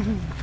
Mm-hmm.